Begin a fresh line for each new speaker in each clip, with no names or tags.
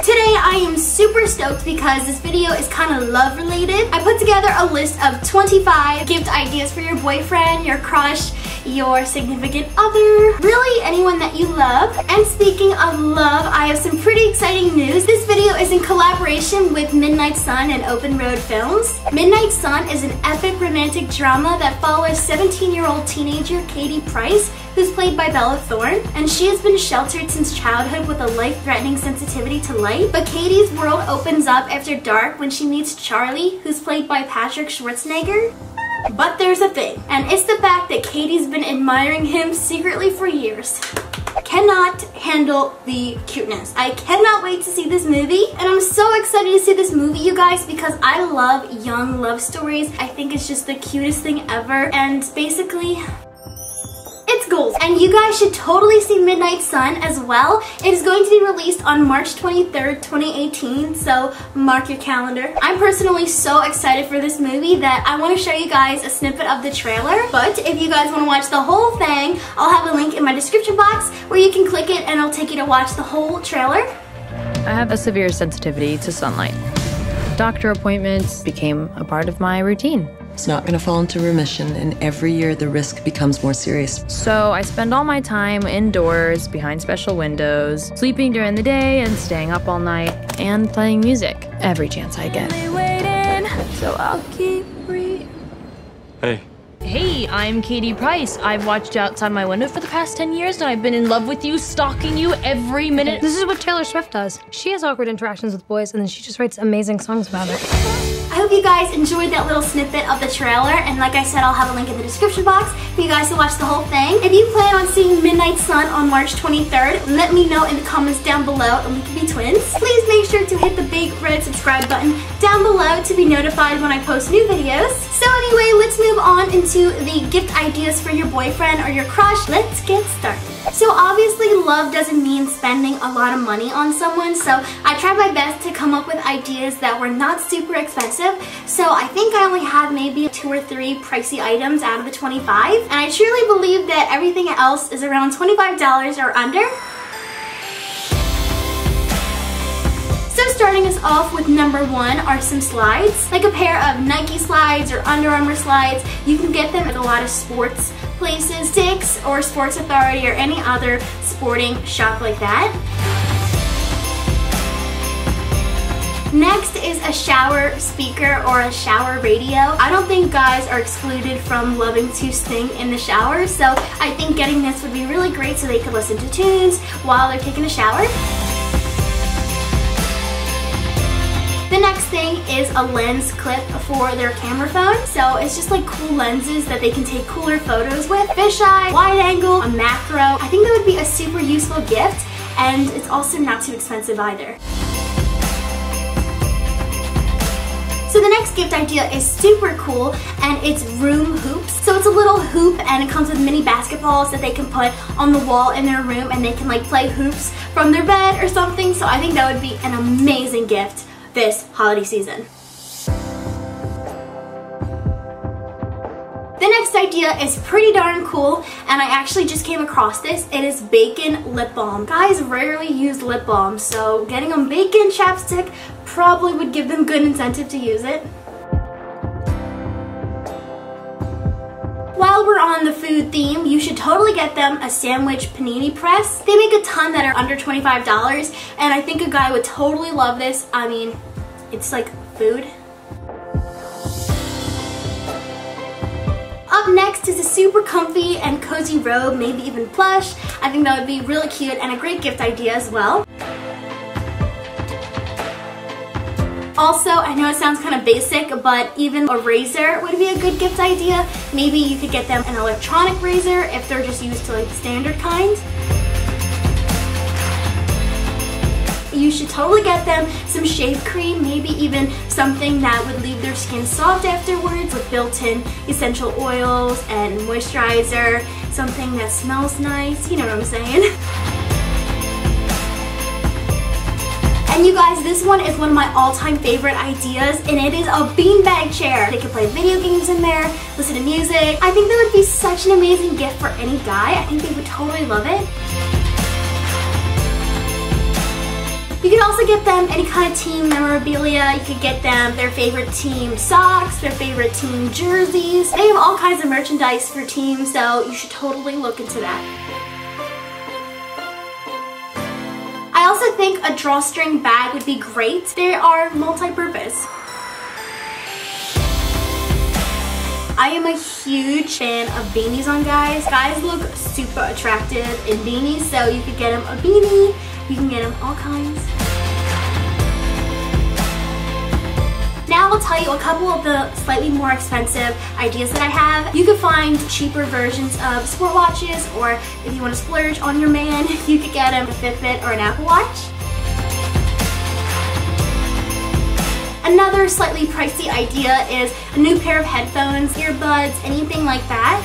Today I am super stoked because this video is kind of love related. I put together a list of 25 gift ideas for your boyfriend, your crush, your significant other, really anyone that you love. And speaking of love, I have some pretty exciting news. This video is in collaboration with Midnight Sun and Open Road Films. Midnight Sun is an epic romantic drama that follows 17-year-old teenager Katie Price who's played by Bella Thorne, and she has been sheltered since childhood with a life-threatening sensitivity to light. But Katie's world opens up after dark when she meets Charlie, who's played by Patrick Schwarzenegger. But there's a thing, and it's the fact that Katie's been admiring him secretly for years. Cannot handle the cuteness. I cannot wait to see this movie, and I'm so excited to see this movie, you guys, because I love young love stories. I think it's just the cutest thing ever, and basically, And you guys should totally see Midnight Sun as well. It is going to be released on March 23rd, 2018, so mark your calendar. I'm personally so excited for this movie that I want to show you guys a snippet of the trailer. But if you guys want to watch the whole thing, I'll have a link in my description box where you can click it and it'll take you to watch the whole trailer.
I have a severe sensitivity to sunlight. Doctor appointments became a part of my routine.
It's not going to fall into remission, and every year the risk becomes more serious.
So I spend all my time indoors, behind special windows, sleeping during the day and staying up all night, and playing music every chance I get. So I'll keep
Hey.
Hey, I'm Katie Price. I've watched you outside my window for the past 10 years and I've been in love with you, stalking you every minute.
This is what Taylor Swift does. She has awkward interactions with boys and then she just writes amazing songs about it.
I hope you guys enjoyed that little snippet of the trailer, and like I said, I'll have a link in the description box for you guys to watch the whole thing. If you plan on seeing Midnight Sun on March 23rd, let me know in the comments down below and we can be twins. Please make sure to hit the big red subscribe button down below to be notified when I post new videos. So anyway, let's move on into the gift ideas for your boyfriend or your crush. Let's get started. So obviously love doesn't mean spending a lot of money on someone, so I tried my best to come up with ideas that were not super expensive. So I think I only have maybe two or three pricey items out of the 25. And I truly believe that everything else is around $25 or under. So starting us off with number one are some slides, like a pair of Nike slides or Under Armour slides. You can get them at a lot of sports places, Dick's or Sports Authority or any other sporting shop like that. Next is a shower speaker or a shower radio. I don't think guys are excluded from loving to sing in the shower, so I think getting this would be really great so they could listen to tunes while they're taking a shower. Is a lens clip for their camera phone. So it's just like cool lenses that they can take cooler photos with. Fisheye, wide angle, a macro. I think that would be a super useful gift and it's also not too expensive either. So the next gift idea is super cool and it's room hoops. So it's a little hoop and it comes with mini basketballs that they can put on the wall in their room and they can like play hoops from their bed or something. So I think that would be an amazing gift this holiday season. The next idea is pretty darn cool and I actually just came across this. It is bacon lip balm. Guys rarely use lip balm so getting a bacon chapstick probably would give them good incentive to use it. While we're on the food theme, you should totally get them a sandwich panini press. They make a ton that are under $25 and I think a guy would totally love this. I mean, it's like food. Up next is a super comfy and cozy robe, maybe even plush. I think that would be really cute and a great gift idea as well. Also, I know it sounds kind of basic, but even a razor would be a good gift idea. Maybe you could get them an electronic razor if they're just used to like standard kind. You should totally get them some shave cream, maybe even something that would leave their skin soft afterwards with built-in essential oils and moisturizer, something that smells nice, you know what I'm saying? And you guys, this one is one of my all-time favorite ideas, and it is a beanbag chair. They can play video games in there, listen to music. I think that would be such an amazing gift for any guy. I think they would totally love it. You can also get them any kind of team memorabilia. You could get them their favorite team socks, their favorite team jerseys. They have all kinds of merchandise for teams, so you should totally look into that. Also think a drawstring bag would be great. They are multi-purpose. I am a huge fan of beanies on guys. Guys look super attractive in beanies, so you could get them a beanie, you can get them all kinds. A couple of the slightly more expensive ideas that I have. You could find cheaper versions of sport watches or if you want to splurge on your man, you could get him a Fitbit or an Apple Watch. Another slightly pricey idea is a new pair of headphones, earbuds, anything like that.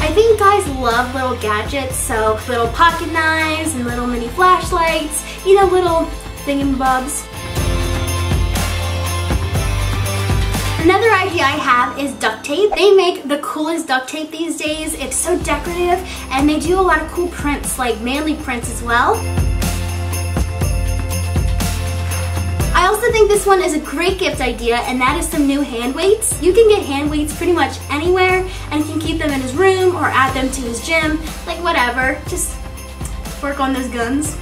I think guys love little gadgets, so little pocket knives and little mini flashlights, you know, little thingamabobs. I have is duct tape. They make the coolest duct tape these days. It's so decorative and they do a lot of cool prints, like manly prints as well. I also think this one is a great gift idea and that is some new hand weights. You can get hand weights pretty much anywhere and can keep them in his room or add them to his gym, like whatever. Just work on those guns.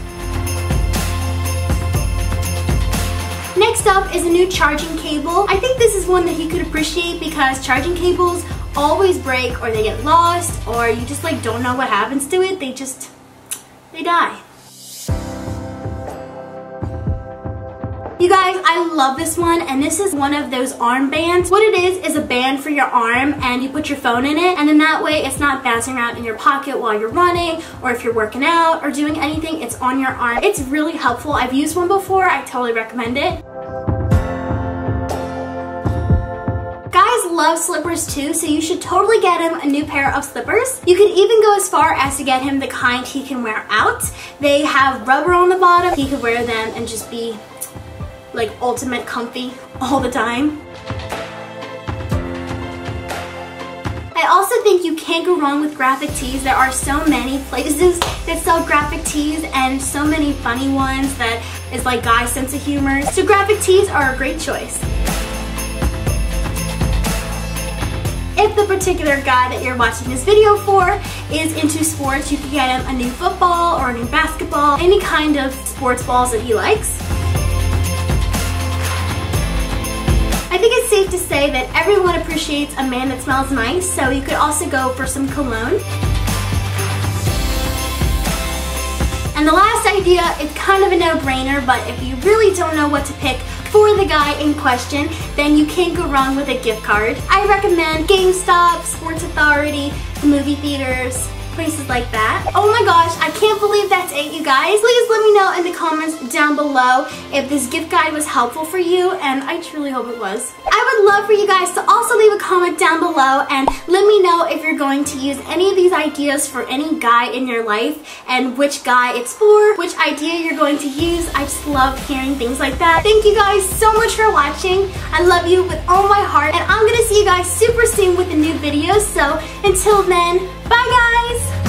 Next up is a new charging cable. I think this is one that he could appreciate because charging cables always break or they get lost or you just like don't know what happens to it. They just, they die. You guys, I love this one, and this is one of those armbands. What it is, is a band for your arm, and you put your phone in it, and then that way it's not bouncing around in your pocket while you're running, or if you're working out, or doing anything, it's on your arm. It's really helpful. I've used one before. I totally recommend it. Guys love slippers too, so you should totally get him a new pair of slippers. You could even go as far as to get him the kind he can wear out. They have rubber on the bottom. He could wear them and just be like ultimate comfy all the time. I also think you can't go wrong with graphic tees. There are so many places that sell graphic tees and so many funny ones that is like guy sense of humor. So graphic tees are a great choice. If the particular guy that you're watching this video for is into sports, you can get him a new football or a new basketball, any kind of sports balls that he likes. I think it's safe to say that everyone appreciates a man that smells nice, so you could also go for some cologne. And the last idea is kind of a no-brainer, but if you really don't know what to pick for the guy in question, then you can't go wrong with a gift card. I recommend GameStop, Sports Authority, movie theaters, places like that. Oh my gosh, I can't believe that's it, you guys. Please let me know in the comments down below if this gift guide was helpful for you, and I truly hope it was. I would love for you guys to also leave a comment down below and let me know if you're going to use any of these ideas for any guy in your life and which guy it's for, which idea you're going to use. I just love hearing things like that. Thank you guys so much for watching. I love you with all my heart, and I'm gonna see you guys super soon with a new video, so until then, bye guys!